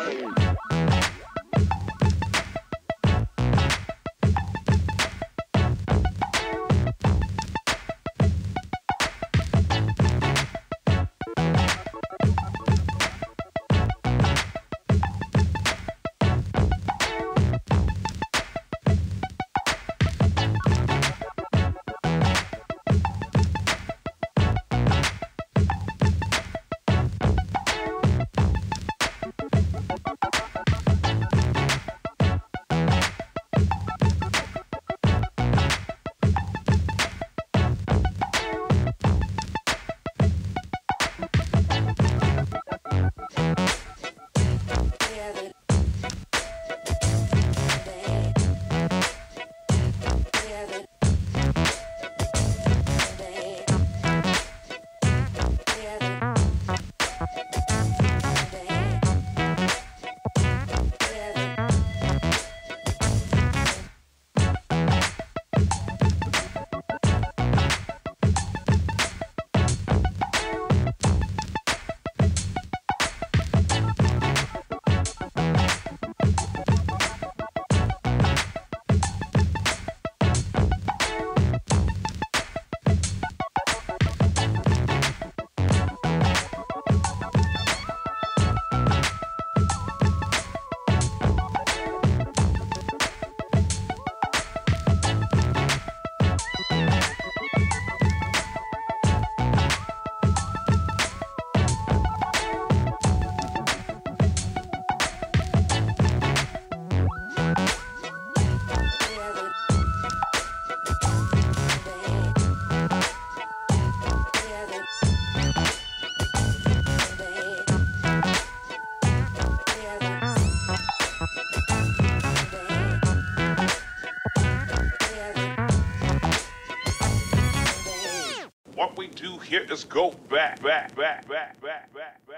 What we here is go back, back, back, back, back, back, back, back.